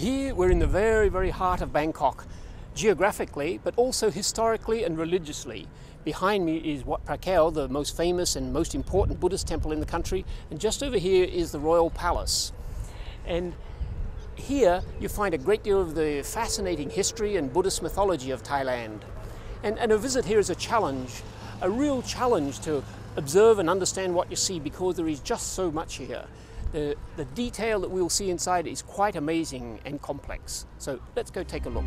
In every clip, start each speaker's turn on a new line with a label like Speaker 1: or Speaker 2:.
Speaker 1: Here we're in the very, very heart of Bangkok, geographically, but also historically and religiously. Behind me is Wat Phra Kaew, the most famous and most important Buddhist temple in the country, and just over here is the Royal Palace. And here you find a great deal of the fascinating history and Buddhist mythology of Thailand. And, and a visit here is a challenge, a real challenge to observe and understand what you see because there is just so much here. The, the detail that we'll see inside is quite amazing and complex. So let's go take a look.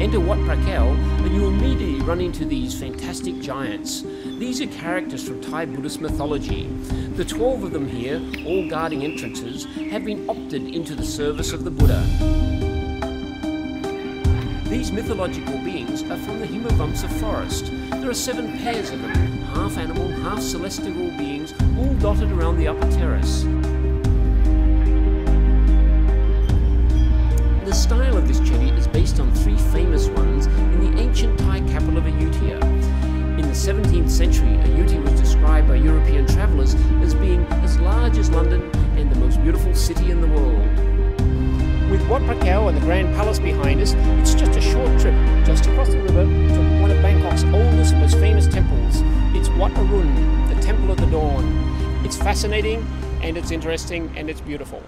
Speaker 1: Enter Wat Phra Kaew, and you immediately run into these fantastic giants. These are characters from Thai Buddhist mythology. The 12 of them here, all guarding entrances, have been opted into the service of the Buddha. These mythological beings are from the Himavanta forest. There are seven pairs of them, half animal, half celestial beings, all dotted around the upper terrace. The style of this chedi is based on three famous ones in the ancient Thai capital of Ayutthaya. In the 17th century, Ayutthaya was described by European travellers as being as large as London and the most beautiful city in the world. Wat Phra and the Grand Palace behind us, it's just a short trip just across the river to one of Bangkok's oldest and most famous temples. It's Wat Arun, the Temple of the Dawn. It's fascinating and it's interesting and it's beautiful.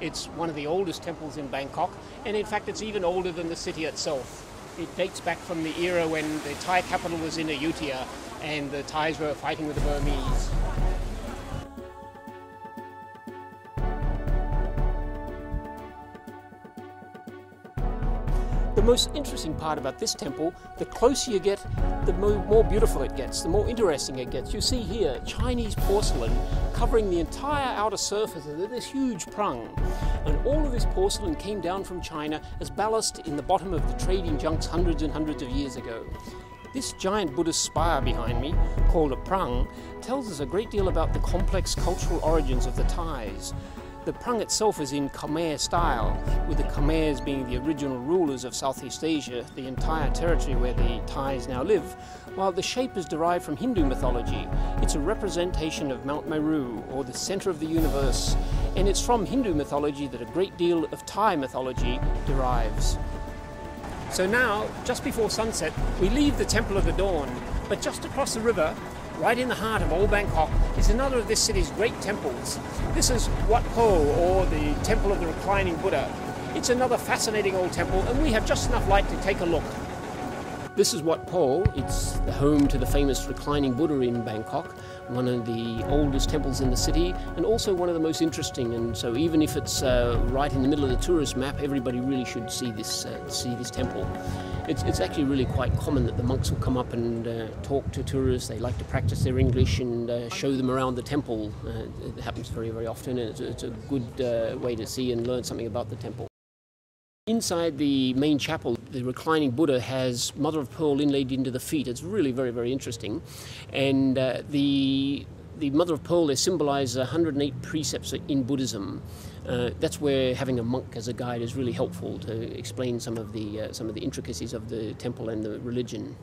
Speaker 1: It's one of the oldest temples in Bangkok, and in fact, it's even older than the city itself. It dates back from the era when the Thai capital was in Ayutthaya and the Thais were fighting with the Burmese. The most interesting part about this temple, the closer you get, the more, beautiful it gets, the more interesting it gets. You see here Chinese porcelain covering the entire outer surface of this huge prang. And all of this porcelain came down from China as ballast in the bottom of the trading junks hundreds and hundreds of years ago. This giant Buddhist spire behind me, called a prang, tells us a great deal about the complex cultural origins of the Thais. The prang itself is in Khmer style, with the Khmers being the original rulers of Southeast Asia, the entire territory where the Thais now live, while the shape is derived from Hindu mythology. It's a representation of Mount Meru, or the center of the universe, and it's from Hindu mythology that a great deal of Thai mythology derives. So now, just before sunset, we leave the Temple of the Dawn, but just across the river, right in the heart of old Bangkok, is another of this city's great temples. This is Wat Po, or the Temple of the Reclining Buddha. It's another fascinating old temple, and we have just enough light to take a look. This is Wat Po. It's the home to the famous reclining Buddha in Bangkok, one of the oldest temples in the city, and also one of the most interesting. And so, even if it's uh, right in the middle of the tourist map, everybody really should see this uh, see this temple. It's, it's actually really quite common that the monks will come up and uh, talk to tourists. They like to practice their English and uh, show them around the temple. Uh, it happens very, very often, and it's, it's a good uh, way to see and learn something about the temple. Inside the main chapel, the reclining Buddha has mother of pearl inlaid into the feet. It's really very, very interesting. And uh, the, the mother of pearl, they symbolize 108 precepts in Buddhism. Uh, that's where having a monk as a guide is really helpful to explain some of the, uh, some of the intricacies of the temple and the religion.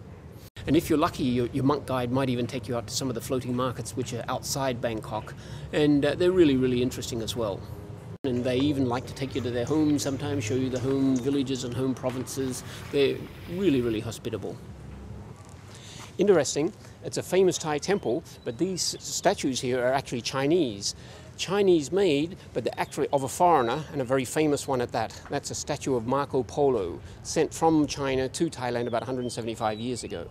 Speaker 1: And if you're lucky, your, your, monk guide might even take you out to some of the floating markets which are outside Bangkok, and uh, they're really, really interesting as well. And they even like to take you to their homes sometimes, show you the home villages and home provinces. They're really, really hospitable. Interesting, it's a famous Thai temple, but these statues here are actually Chinese. Chinese made, but they're actually of a foreigner, and a very famous one at that. That's a statue of Marco Polo, sent from China to Thailand about 175 years ago.